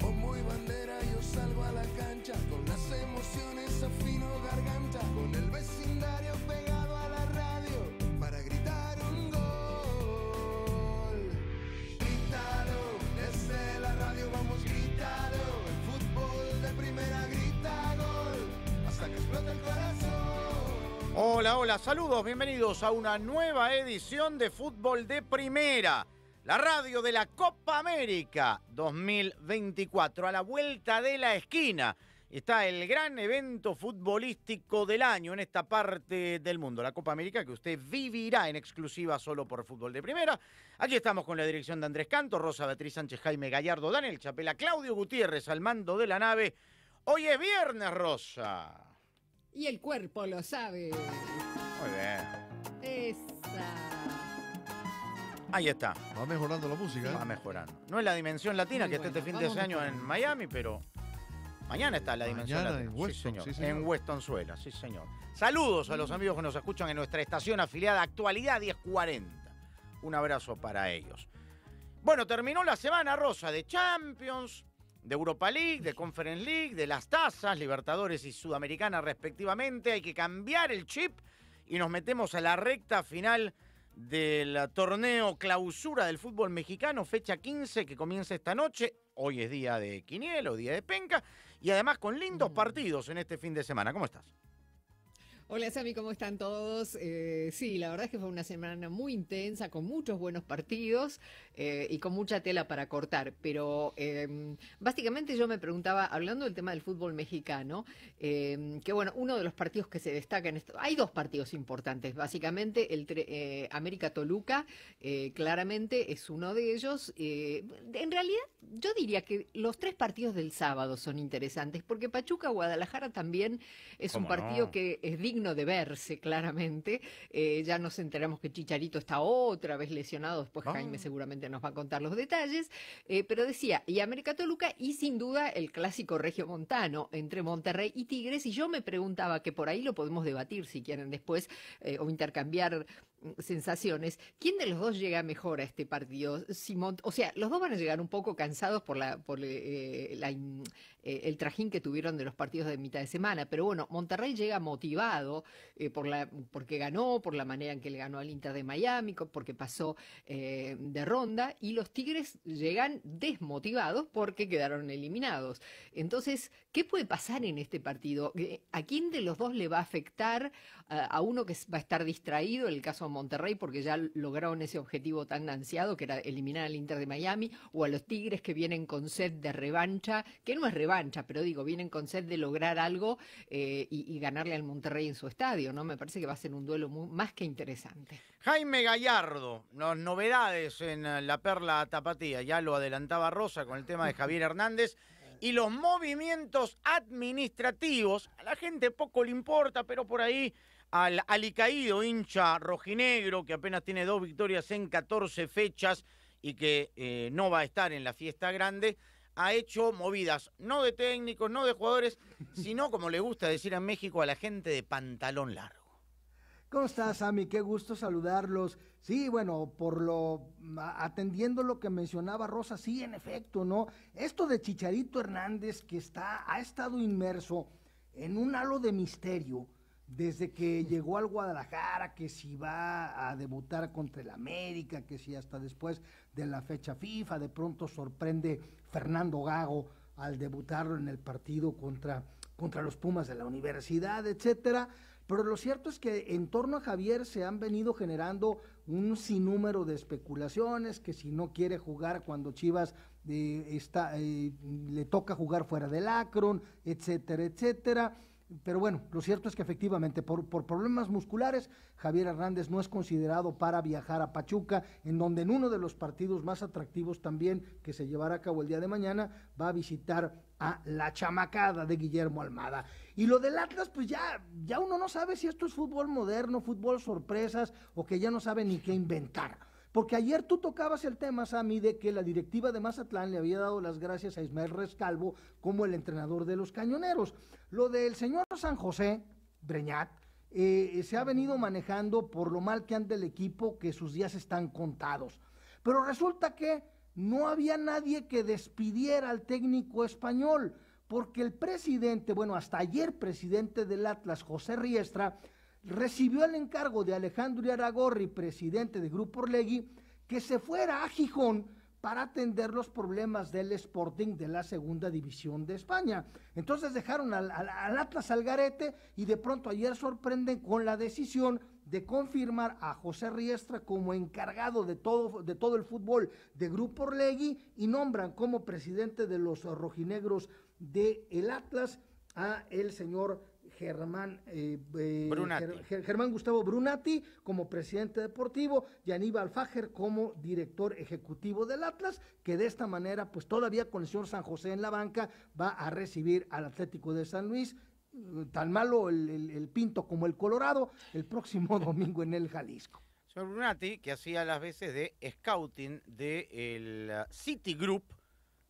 bombo y bandera yo salgo a la cancha, con las emociones afino garganta, con el vecindario pegado a la radio para gritar un gol. Grítalo, desde la radio vamos grítalo, el fútbol de primera grita gol, hasta que explota el corazón. Hola, hola, saludos, bienvenidos a una nueva edición de Fútbol de Primera, la radio de la Copa América 2024, a la vuelta de la esquina. Está el gran evento futbolístico del año en esta parte del mundo, la Copa América que usted vivirá en exclusiva solo por Fútbol de Primera. Aquí estamos con la dirección de Andrés Canto, Rosa Beatriz Sánchez, Jaime Gallardo, Daniel Chapela, Claudio Gutiérrez al mando de la nave. Hoy es viernes, Rosa. Y el cuerpo lo sabe. Muy bien. Esa. Ahí está. Va mejorando la música. ¿eh? Va mejorando. No es la dimensión latina Muy que está este fin de vamos año en. Miami, pero mañana está la dimensión Mañana latina. en Weston, sí, señor. sí, señor. En Westonzuela, sí, señor. Saludos a los amigos que nos escuchan en nuestra estación afiliada Actualidad 1040. Un abrazo para ellos. Bueno, terminó la semana rosa de Champions, de Europa League, de Conference League, de las tazas, Libertadores y Sudamericana respectivamente. Hay que cambiar el chip y nos metemos a la recta final del torneo clausura del fútbol mexicano, fecha 15 que comienza esta noche. Hoy es día de Quinielo, día de Penca, y además con lindos partidos en este fin de semana. ¿Cómo estás? Hola Sami, ¿cómo están todos? Eh, sí, la verdad es que fue una semana muy intensa, con muchos buenos partidos eh, y con mucha tela para cortar. Pero eh, básicamente yo me preguntaba, hablando del tema del fútbol mexicano, eh, que bueno, uno de los partidos que se destaca en esto, hay dos partidos importantes, básicamente el eh, América Toluca, claramente es uno de ellos. En realidad, yo diría que los tres partidos del sábado son interesantes, porque Pachuca Guadalajara también es un ¿Cómo partido no? que es digno de verse claramente. Eh, ya nos enteramos que Chicharito está otra vez lesionado, después Ah. Jaime seguramente nos va a contar los detalles, Eh, pero decía, y América Toluca y sin duda el clásico regiomontano entre Monterrey y Tigres, y yo me preguntaba que por ahí lo podemos debatir si quieren después eh, o intercambiar sensaciones. ¿Quién de los dos llega mejor a este partido? Si Mont- o sea, los dos van a llegar un poco cansados por la por eh, in- eh, el trajín que tuvieron de los partidos de mitad de semana, pero bueno, Monterrey llega motivado eh, por la porque ganó, por la manera en que le ganó al Inter de Miami, porque pasó eh, de ronda y los Tigres llegan desmotivados porque quedaron eliminados. Entonces, ¿qué puede pasar en este partido? Eh, ¿A quién de los dos le va a afectar? a a uno que va a estar distraído, el caso Monterrey, porque ya lograron ese objetivo tan ansiado que era eliminar al Inter de Miami, o a los Tigres que vienen con sed de revancha, que no es revancha, pero digo, vienen con sed de lograr algo eh, y, ganarle al Monterrey en su estadio, ¿no? Me parece que va a ser un duelo más que interesante. Jaime Gallardo, las novedades en eh, la Perla Tapatía, ya lo adelantaba Rosa con el tema de Javier Hernández, y los movimientos administrativos, a la gente poco le importa, pero por ahí al alicaído hincha rojinegro, que apenas tiene dos victorias en 14 fechas y que eh, no va a estar en la fiesta grande, ha hecho movidas no de técnicos, no de jugadores, sino, como le gusta decir en México, a la gente de pantalón largo. ¿Cómo estás, Sammy? Qué gusto saludarlos. Sí, bueno, por lo atendiendo lo que mencionaba Rosa, sí, en efecto, ¿no? Esto de Chicharito Hernández que está ha estado inmerso en un halo de misterio desde que llegó al Guadalajara, que si va a debutar contra el América, que si hasta después de la fecha FIFA, de pronto sorprende Fernando Gago al debutarlo en el partido contra, contra los Pumas de la universidad, etcétera. Pero lo cierto es que en torno a Javier se han venido generando un sinnúmero de especulaciones, que si no quiere jugar cuando Chivas eh, está, eh, le toca jugar fuera del Akron, etcétera, etcétera. Pero bueno, lo cierto es que efectivamente por, por problemas musculares, Javier Hernández no es considerado para viajar a Pachuca, en donde en uno de los partidos más atractivos también que se llevará a cabo el día de mañana, va a visitar a la chamacada de Guillermo Almada. Y lo del Atlas, pues ya, ya uno no sabe si esto es fútbol moderno, fútbol sorpresas, o que ya no sabe ni qué inventar. Porque ayer tú tocabas el tema, Sammy, de que la directiva de Mazatlán le había dado las gracias a Ismael Rescalvo como el entrenador de los cañoneros. Lo del señor San José, Breñat, eh, se ha venido manejando por lo mal que anda el equipo, que sus días están contados. Pero resulta que no había nadie que despidiera al técnico español, porque el presidente, bueno, hasta ayer presidente del Atlas, José Riestra, recibió el encargo de Alejandro Aragorri, presidente de Grupo Orlegui, que se fuera a Gijón para atender los problemas del Sporting de la segunda división de España. Entonces dejaron al, Atlas al garete y de pronto ayer sorprenden con la decisión de confirmar a José Riestra como encargado de todo, de todo el fútbol de Grupo Orlegui y nombran como presidente de los rojinegros de el Atlas a el señor Germán, eh, eh. Ger- Germán Gustavo Brunati como presidente deportivo y Aníbal Fajer como director ejecutivo del Atlas, que de esta manera, pues todavía con el señor San José en la banca, va a recibir al Atlético de San Luis, eh, tan malo el, el- el Pinto como el Colorado, el próximo domingo en el Jalisco. Señor Brunati, que hacía las veces de scouting del City Group,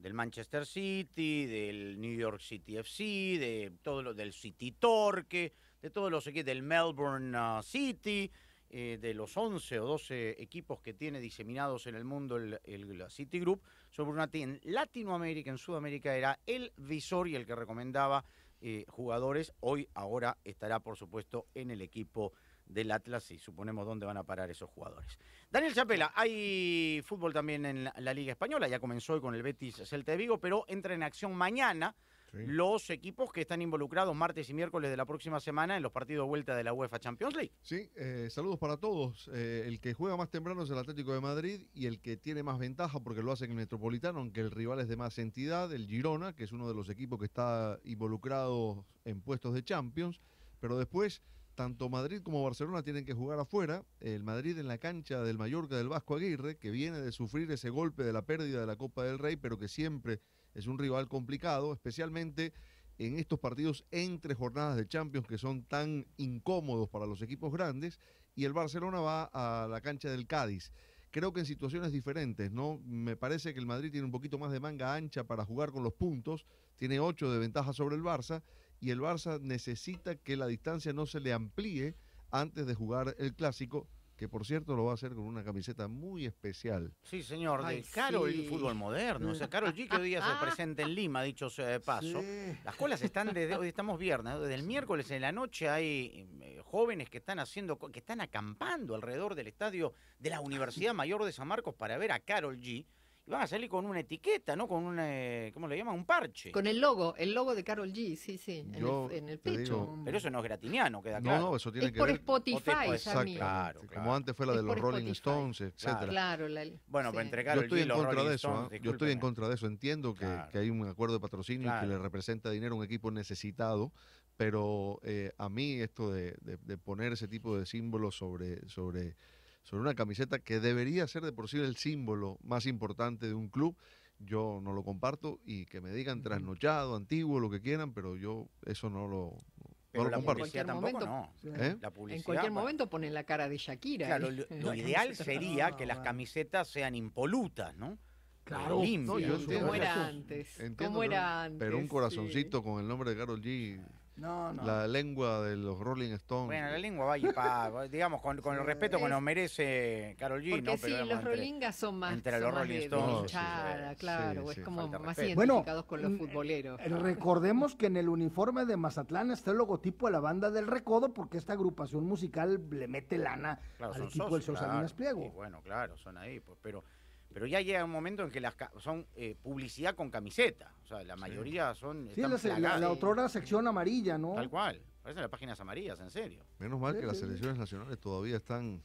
del Manchester City, del New York City FC, de todo lo del City Torque, de todos los equipos del Melbourne ah, City, eh, de los 11 o 12 equipos que tiene diseminados en el mundo el, City Group. Brunati en Latinoamérica, en Sudamérica, era el visor y el que recomendaba eh, jugadores. Hoy, ahora, estará, por supuesto, en el equipo del Atlas y suponemos dónde van a parar esos jugadores. Daniel Chapela, hay fútbol también en la, la Liga Española, ya comenzó hoy con el Betis Celta de Vigo, pero entra en acción mañana Sí. los equipos que están involucrados martes y miércoles de la próxima semana en los partidos de vuelta de la UEFA Champions League. Sí, eh, saludos para todos. Eh, el que juega más temprano es el Atlético de Madrid y el que tiene más ventaja porque lo hace en el Metropolitano, aunque el rival es de más entidad, el Girona, que es uno de los equipos que está involucrado en puestos de Champions. Pero después, tanto Madrid como Barcelona tienen que jugar afuera. El Madrid en la cancha del Mallorca del Vasco Aguirre, que viene de sufrir ese golpe de la pérdida de la Copa del Rey, pero que siempre es un rival complicado, especialmente en estos partidos entre jornadas de Champions que son tan incómodos para los equipos grandes y el Barcelona va a la cancha del Cádiz. Creo que en situaciones diferentes, ¿no? Me parece que el Madrid tiene un poquito más de manga ancha para jugar con los puntos, tiene ocho de ventaja sobre el Barça y el Barça necesita que la distancia no se le amplíe antes de jugar el clásico, que por cierto lo va a hacer con una camiseta muy especial. Sí, señor, Ay, de Carol sí. Fútbol Moderno. O sea, Carol G que hoy día se presenta en Lima, dicho sea de paso. Sí. Las colas están desde hoy estamos viernes, desde el miércoles en la noche hay eh, jóvenes que están haciendo co- que están acampando alrededor del estadio de la Universidad Mayor de San Marcos para ver a Carol G. Y van a salir con una etiqueta, ¿no? Con un eh, ¿cómo le llaman? Un parche. Con el logo, el logo de Carol G, sí, sí, en, Yo el, en el pecho. digo- Pero eso no es gratiniano, queda No, claro. no, eso tiene es que por ver Spotify, Sammy. Claro, Como antes fue la Es de los Rolling Spotify. Stones, etcétera. Claro, la- Bueno, sí. pues entre Yo Carol estoy G y en contra Rolling de eso, Stones, ¿ah? yo estoy en contra de eso. Entiendo que, Claro. que hay un acuerdo de patrocinio y Claro. que le representa dinero a un equipo necesitado, pero eh, a mí esto de, de- de poner ese tipo de símbolos sobre, sobre, sobre una camiseta que debería ser de por sí el símbolo más importante de un club, yo no lo comparto y que me digan trasnochado, antiguo, lo que quieran, pero yo eso no lo, no Pero lo la comparto. publicidad tampoco momento- no. ¿Eh? La publicidad, En cualquier bueno, momento ponen la cara de Shakira. Claro, lo, ideal sería No, que las camisetas sean impolutas, ¿no? Claro. Limpias. No, yo Sí, entiendo como era antes. Entiendo como que- era antes. Pero un sí. corazoncito con el nombre de Carol G, No, no. la lengua de los Rolling Stones. Bueno, la lengua va y pa, digamos, con, con el respeto que nos merece Carol G, Porque ¿no? sí, digamos, los Rollingas son más, entre son los más Rolling Stones, sí, hinchada, sí, claro, sí, es sí. como más respeto. Bueno, identificados con los mm, futboleros. Eh, Recordemos que en el uniforme de Mazatlán está el logotipo de la banda del Recodo porque esta agrupación musical le mete lana Claro, al equipo del socios, Sol Salinas claro. Pliego. Y bueno, claro, son ahí, pues, pero, pero ya llega un momento en que las son eh, publicidad con camiseta. O sea, la mayoría son. Sí, la, la, la otrora sección amarilla, ¿no? Tal cual. Parecen las páginas amarillas, en serio. Menos mal Sí, que las sí, selecciones nacionales todavía están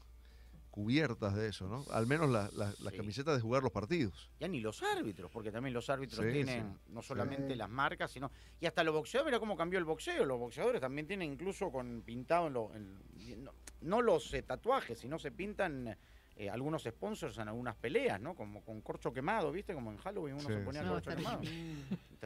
cubiertas de eso, ¿no? Al menos la- la- las Sí. camisetas de jugar los partidos. Ya ni los árbitros, porque también los árbitros Sí, tienen sí, no solamente Sí. las marcas, sino. Y hasta los boxeadores, mira cómo cambió el boxeo. Los boxeadores también tienen incluso con pintado en lo- en- no, no los eh, tatuajes, sino se pintan eh, algunos sponsors en algunas peleas, ¿no? Como con corcho quemado, ¿viste? Como en Halloween uno Sí, se ponía sí. Corcho quemado.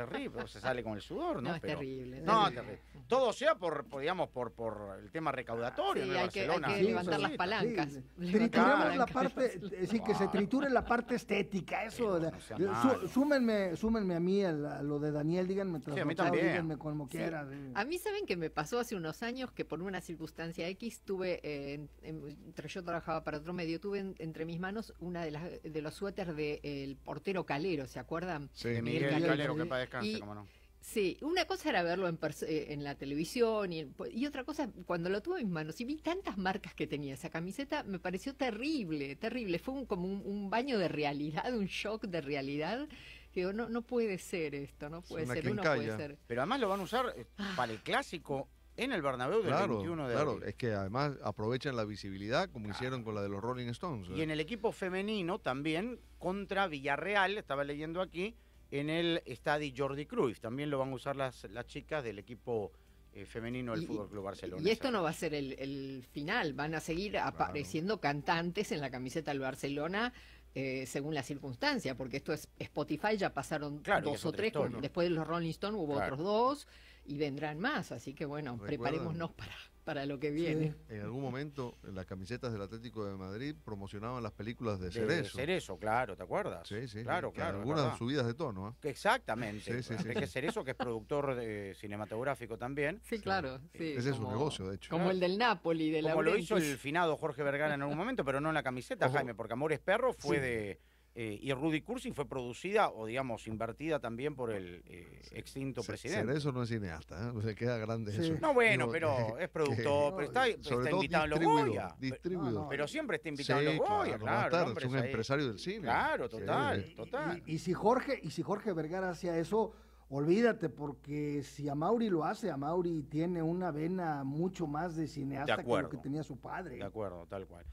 Terrible, se sale con el sudor, ¿no? No, es Pero- terrible. No, terrible. terrible. Todo sea por, por, digamos, por, por el tema recaudatorio, Sí, ¿no? hay que, hay Barcelona. que Sí, levantar sí, las sí. palancas. Sí, levantar trituremos la parte, eh, sí, que se triture la parte estética, eso. Sí, de- no sú- súmenme, súmenme a mí a, la- a lo de Daniel, díganme Sí, a mí también. díganme como Sí. quiera. sí. A mí saben que me pasó hace unos años que por una circunstancia X tuve, eh, en- en- entre yo trabajaba para otro medio, tuve en- entre mis manos una de las de los suéteres del portero Calero, ¿se acuerdan? Sí, De Miguel Calero, Calero, que sí. para descanse, Y- cómo no. Sí, una cosa era verlo en, eh, en la televisión y, otra cosa, cuando lo tuve en mis manos y vi tantas marcas que tenía esa camiseta, me pareció terrible, terrible. Fue un- como un, un baño de realidad, un shock de realidad. Que digo, no, no puede ser esto, no puede ser, uno puede ser. Pero además lo van a usar eh, Ah. para el clásico en el Bernabéu del Claro, 21 de claro, abril. es que además aprovechan la visibilidad como hicieron con la de los Rolling Stones. Y en el equipo femenino también contra Villarreal, estaba leyendo aquí, en el estadio Jordi Cruyff. También lo van a usar las, las chicas del equipo eh, femenino del Fútbol Club Barcelona. Y esto no va a ser el, el final, van a seguir apareciendo cantantes en la camiseta del Barcelona. eh, según la circunstancia, porque esto es Spotify, ya pasaron Claro, dos o tres, después de los Rolling Stones hubo Claro. otros dos y vendrán más, así que bueno, ¿Recuerdan? preparémonos para, para lo que viene. En algún momento, en las camisetas del Atlético de Madrid promocionaban las películas de de Cerezo. Cerezo, claro, ¿te acuerdas? Sí, sí. Claro, que claro. Algunas subidas de tono. ¿ah? Exactamente. Sí, sí, sí, Enrique sí. Cerezo, que es productor de- cinematográfico también. Sí, claro. sí, Ese es su negocio, de hecho. Como el del Napoli, de la Como lo hizo el finado Jorge Vergara en algún momento, pero no en la camiseta, Ojo. Jaime, porque Amores Perro fue Sí. de. Eh, y Rudy Cursi fue producida o, digamos, invertida también por el eh, extinto presidente. Cerezo no es cineasta, ¿eh? se queda grande Sí. eso. No, bueno, Digo, pero es productor, que- pero está, está sobre todo invitado en los Goya. Distribuidor. No, no, Pero siempre está Sí, invitado en los Goya, claro, a estar, es un ahí. empresario del cine. Claro, total. Y- total. Y, y si Jorge, y si Jorge Vergara hacía eso, olvídate, porque si Amauri lo hace, Amauri tiene una vena mucho más de cineasta que lo que tenía su padre. De acuerdo, tal cual.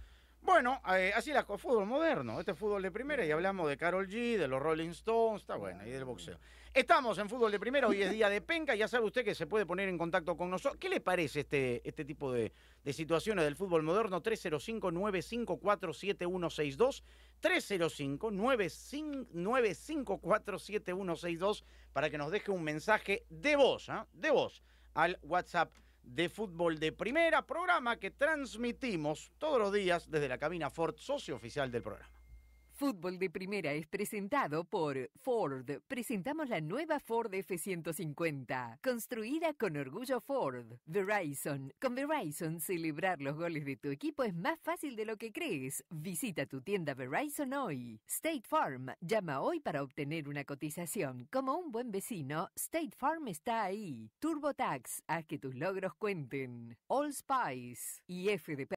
Bueno, eh, así la fútbol moderno, este es fútbol de primera y hablamos de Carol G, de los Rolling Stones, está bueno, y del boxeo. Estamos en fútbol de primera, hoy es día de penca, ya sabe usted que se puede poner en contacto con nosotros. ¿Qué le parece este, este tipo de, de situaciones del fútbol moderno? 305-954-7162, 305-954-7162 para que nos deje un mensaje de voz, ¿ah? de voz, al WhatsApp de fútbol de primera, programa que transmitimos todos los días desde la cabina Ford, socio oficial del programa. Fútbol de Primera es presentado por Ford. Presentamos la nueva Ford F-150, construida con orgullo Ford. Verizon. Con Verizon, celebrar los goles de tu equipo es más fácil de lo que crees. Visita tu tienda Verizon hoy. State Farm. Llama hoy para obtener una cotización. Como un buen vecino, State Farm está ahí. TurboTax. Haz que tus logros cuenten. All Spice. Y FDP.